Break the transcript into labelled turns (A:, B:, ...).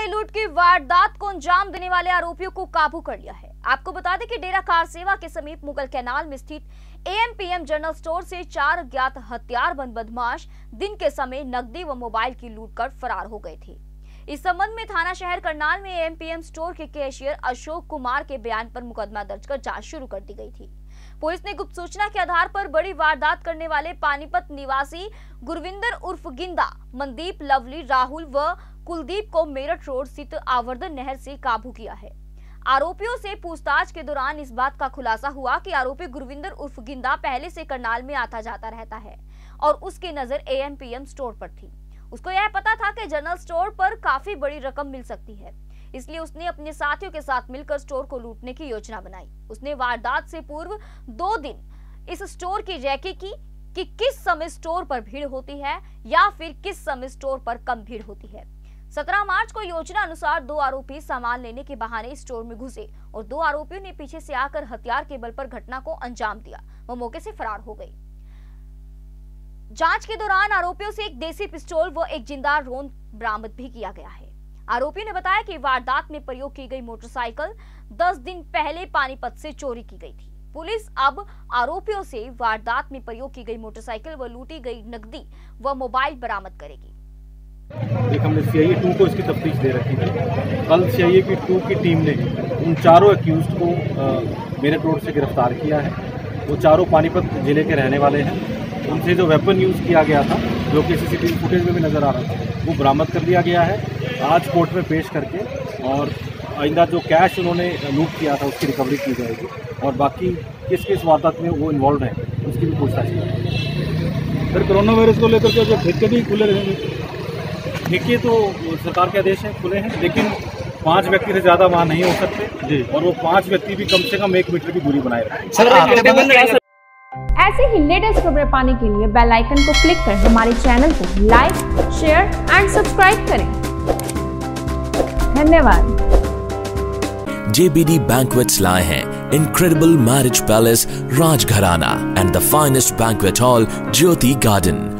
A: बड़े लूट की वारदात को अंजाम देने वाले आरोपियों को काबू कर लिया है। आपको बता दें कि डेरा कार सेवा के समीप मुगल कैनाल में स्थित एएमपीएम जनरल स्टोर से चार अज्ञात हथियार बंद बदमाश दिन के समय नकदी व मोबाइल की लूट कर फरार हो गए थे। इस संबंध में थाना शहर करनाल में एएमपीएम स्टोर के कैशियर अशोक कुमार के बयान पर मुकदमा दर्ज कर जाँच शुरू कर दी गई थी। पुलिस ने गुप्त सूचना के आधार पर बड़ी वारदात करने वाले पानीपत निवासी गुरविंदर उर्फ़ गिंदा मनदीप लवली, राहुल व कुलदीप को मेरठ रोड स्थित आवर्धन नहर से काबू किया है। आरोपियों से पूछताछ के दौरान इस बात का खुलासा हुआ कि आरोपी गुरविंदर उर्फ़ गिंदा पहले से करनाल में आता जाता रहता है और उसकी नज़र एएमपीएम स्टोर पर थी। उसको यह पता था कि जनरल स्टोर पर काफ़ी बड़ी रकम मिल सकती है। इसलिए उसने अपने साथियों के साथ मिलकर स्टोर को लूटने की योजना बनाई। उसने वारदात से पूर्व दो दिन इस स्टोर की रैकी की कि किस समय स्टोर पर भीड़ होती है या फिर किस समय स्टोर पर कम भीड़ होती है। 17 मार्च को योजना अनुसार दो आरोपी सामान लेने के बहाने स्टोर में घुसे और दो आरोपियों ने पीछे से आकर हथियार के बल पर घटना को अंजाम दिया। वो मौके से फरार हो गई जाँच के दौरान आरोपियों से एक देसी पिस्तौल व एक ज़िंदा रोन बरामद भी किया गया है। आरोपियों ने बताया कि वारदात में प्रयोग की गई मोटरसाइकिल 10 दिन पहले पानीपत से चोरी की गई थी। पुलिस अब आरोपियों से वारदात में प्रयोग की गई मोटरसाइकिल व लूटी गई नकदी व मोबाइल बरामद करेगी।
B: एक हमने सी टू को इसकी तफ्तीश दे रखी थी। कल सी आई की टू की टीम ने उन चारों अक्यूज को मेरठ रोड से गिरफ़्तार किया है। वो चारों पानीपत ज़िले के रहने वाले हैं। उनसे जो वेपन यूज़ किया गया था, जो कि सीसीटीवी फुटेज में भी नज़र आ रहा था, वो बरामद कर लिया गया है। आज कोर्ट में पेश करके और आइंदा जो कैश उन्होंने लूट किया था, उसकी रिकवरी की जाएगी। और बाकी किस किस वारदात में वो इन्वॉल्व हैं, उसकी भी पूछताछ की जाएगी।
C: फिर कोरोना वायरस को लेकर के जो ठेके भी खुले रहेंगे।
B: ठेके तो सरकार के आदेश हैं खुले हैं लेकिन पाँच व्यक्ति से ज़्यादा वहाँ नहीं हो सकते। जी। और वो पाँच व्यक्ति भी कम से कम एक मीटर की दूरी बनाए रखें।
D: ऐसे ही लेटेस्ट खबरें पाने के लिए बेल आइकन को क्लिक कर हमारे चैनल को लाइक शेयर एंड सब्सक्राइब करें। धन्यवाद।
E: JBD Banquets lie हैं incredible marriage palace Rajgharana and the finest banquet hall Jyoti Garden.